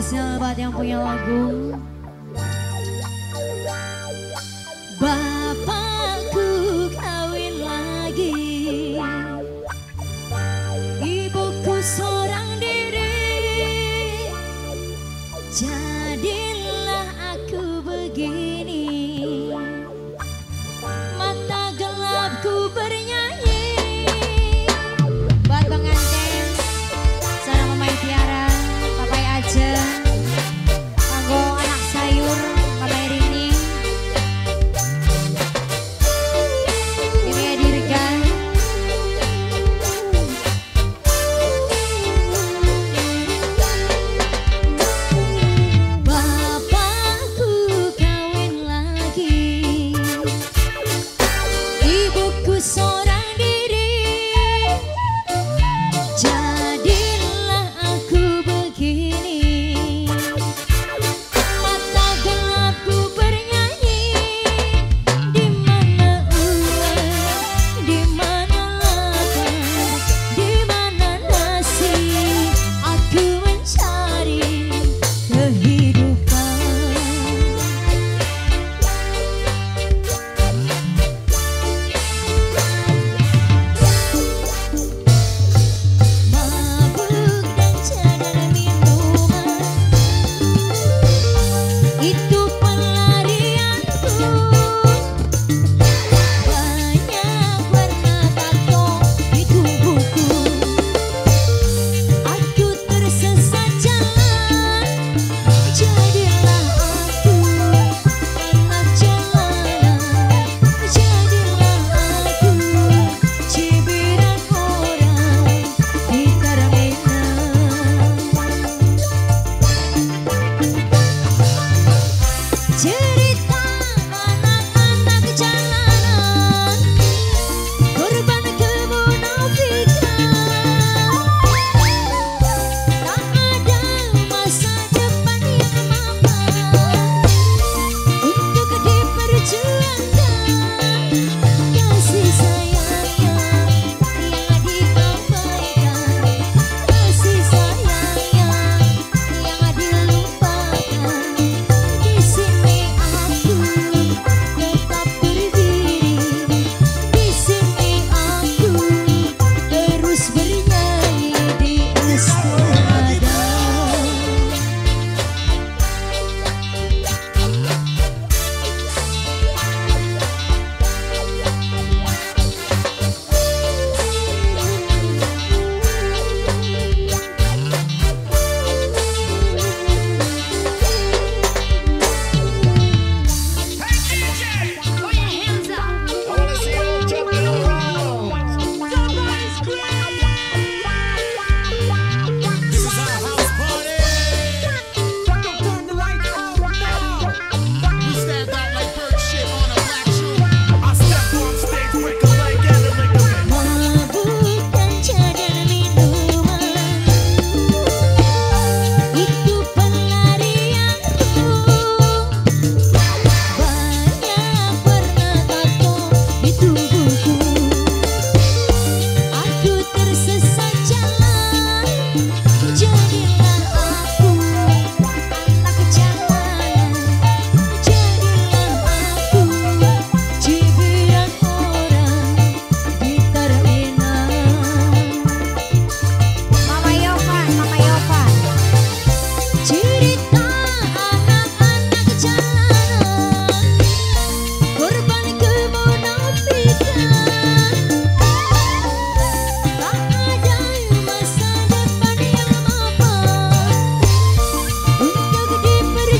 spesial buat yang punya lagu sort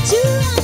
do